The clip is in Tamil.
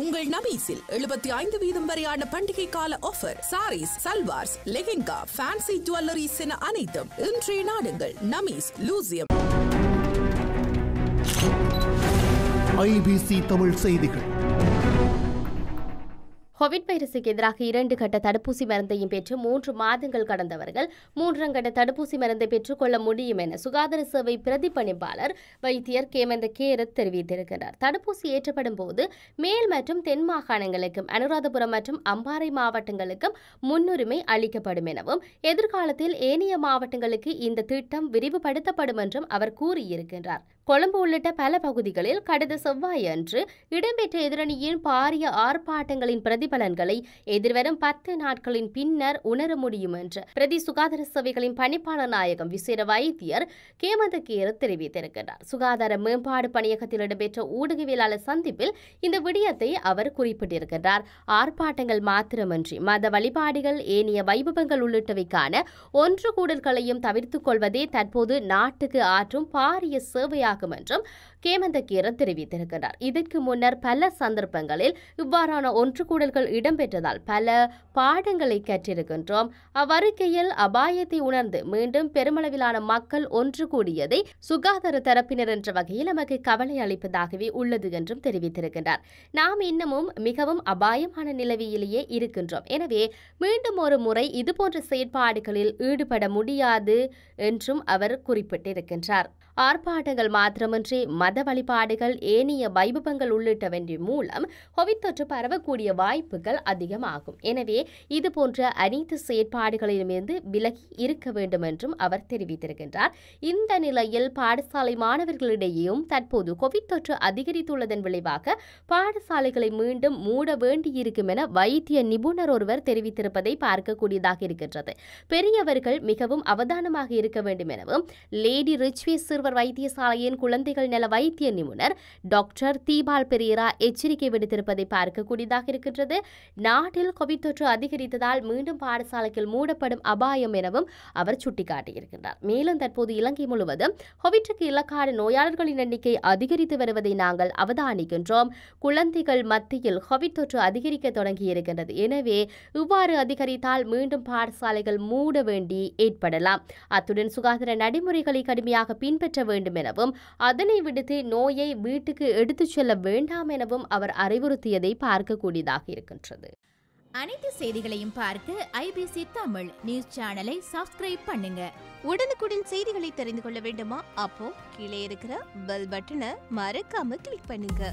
உங்கள் நமீஸில் எழுபத்தி ஐந்து வீதம் வரையான பண்டிகை கால offer sarees salwars lehenga fancy jewelleries என அனைத்தும் இன்றைய நாடுங்கள் நமீஸ் லூசியம். ஐபிசி தமிழ் செய்திகள். கோவிட் வைரஸுக்கு எதிராக இரண்டு கட்ட தடுப்பூசி மருந்தையும் பெற்று மூன்று மாதங்கள் கடந்தவர்கள் மூன்றாம் கட்ட தடுப்பூசி மருந்தை பெற்றுக்கொள்ள முடியும் என சுகாதார சேவை பிரதிபலிப்பாளர் வைத்தியர் கேமந்த கேரத் தெரிவித்திருக்கிறார். தடுப்பூசி ஏற்றப்படும் போது மேல் மற்றும் தென் மாகாணங்களுக்கும் அனுராதபுரம் மற்றும் அம்பாறை மாவட்டங்களுக்கும் முன்னுரிமை அளிக்கப்படும் எனவும் எதிர்காலத்தில் ஏனைய மாவட்டங்களுக்கு இந்த திட்டம் விரிவுபடுத்தப்படும் என்றும் அவர் கூறியிருக்கின்றார் கொழும்பு உள்ளிட்ட பல பகுதிகளில் கடந்த செவ்வாயன்று இடம்பெற்ற எதிரணியின் பாரிய ஆர்ப்பாட்டங்களின் பிரதிபலன்களை எதிர்வரும் பத்து நாட்களின் பின்னர் உணர முடியும் என்று பிரதி சுகாதார சேவைகளின் பணிப்பாளர் நாயகம் விசேட வைத்தியர் கேமந்த கேர் தெரிவித்திருக்கிறார். சுகாதார மேம்பாடு பணியகத்தில் இடம்பெற்ற ஊடகவியலாளர் சந்திப்பில் இந்த விடயத்தை அவர் குறிப்பிட்டிருக்கிறார். ஆர்ப்பாட்டங்கள் மாத்திரமன்றி மத வழிபாடுகள் ஏனைய வைபவங்கள் உள்ளிட்டவைக்கான ஒன்று கூடல்களையும் தவிர்த்துக் கொள்வதே தற்போது நாட்டுக்கு ஆற்றும் பாரிய சேவையாகும் என்றும் கேமந்த கீரன் தெரிவித்திருக்கிறார். இதற்கு முன்னர் பல சந்தர்ப்பங்களில் இவ்வாறான ஒன்று கூடல்கள் இடம்பெற்றதால் பல பாடங்களை கற்றிருக்கின்றோம். அவ்வறிக்கையில் அபாயத்தை உணர்ந்து மீண்டும் பெருமளவிலான மக்கள் ஒன்று கூடியதை சுகாதார தரப்பினர் என்ற வகையில் நமக்கு கவலை அளிப்பதாகவே உள்ளது என்றும் தெரிவித்திருக்கின்றார். நாம் இன்னமும் மிகவும் அபாயமான நிலவியிலேயே இருக்கின்றோம். எனவே மீண்டும் ஒரு முறை இதுபோன்ற செயற்பாடுகளில் ஈடுபட முடியாது என்றும் அவர் குறிப்பிட்டிருக்கின்றார். ஆர்ப்பாட்டங்கள் மாத்திரமின்றி மத வழிபாடுகள் ஏனைய வைபவங்கள் உள்ளிட்டவற்றின் மூலம் கோவிட் தொற்று பரவக்கூடிய வாய்ப்புகள் அதிகமாகும். எனவே இதுபோன்ற அனைத்து செயற்பாடுகளிலிருந்து விலகி இருக்க வேண்டும் என்றும் அவர் தெரிவித்திருக்கின்றார். இந்த நிலையில் பாடசாலை மாணவர்களிடையேயும் தற்போது கோவிட் தொற்று அதிகரித்துள்ளதன் விளைவாக பாடசாலைகளை மீண்டும் மூட வேண்டியிருக்கும் என வைத்திய நிபுணர் ஒருவர் தெரிவித்திருப்பதை பார்க்கக்கூடியதாக இருக்கின்றது. பெரியவர்கள் மிகவும் அவதானமாக இருக்க வேண்டும் எனவும் லேடி ரிச்வே சிறுவர் வைத்தியசாலையின் குழந்தைகள் நல வைத்திய நிபுணர் டாக்டர் தீபால் பெரியரா எச்சரிக்கை விடுத்திருப்பதை பார்க்கக்கூடியதாக இருக்கின்றது. நாட்டில் கோவிட் தொற்று அதிகரித்ததால் மீண்டும் பாடசாலைகள் மூடப்படும் அபாயம் எனவும் அவர் சுட்டிக்காட்டியிருக்கின்றார். மேலும் தற்போது இலங்கை முழுவதும் கோவிட்டுக்கு இலக்கான நோயாளர்களின் எண்ணிக்கை அதிகரித்து வருவதை நாங்கள் அவதானிக்கின்றோம். குழந்தைகள் மத்தியில் கோவிட் தொற்று அதிகரிக்க தொடங்கியிருக்கின்றது. எனவே இவ்வாறு அதிகரித்தால் மீண்டும் பாடசாலைகள் மூட வேண்டி ஏற்படலாம். அத்துடன் சுகாதார நடைமுறைகளை கடுமையாக பின்பற்ற வேண்டும் எனவும் அதனை விடுத்து நோயை வீட்டுக்கு எடுத்துச் செல்ல வேண்டாம் எனவும் அவர் அறிவுறுத்தியதை பார்க்கக்கூடியதாக இருக்கின்றது. அனைத்து செய்திகளையும் பார்க்க ஐபிசி தமிழ் நியூஸ் சேனலை சப்ஸ்கிரைப் பண்ணுங்க. உடனுக்குடன் செய்திகளை தெரிந்து கொள்ள வேண்டுமா? அப்போ கீழே இருக்கிற பெல் பட்டனை மறக்காம கிளிக் பண்ணுங்க.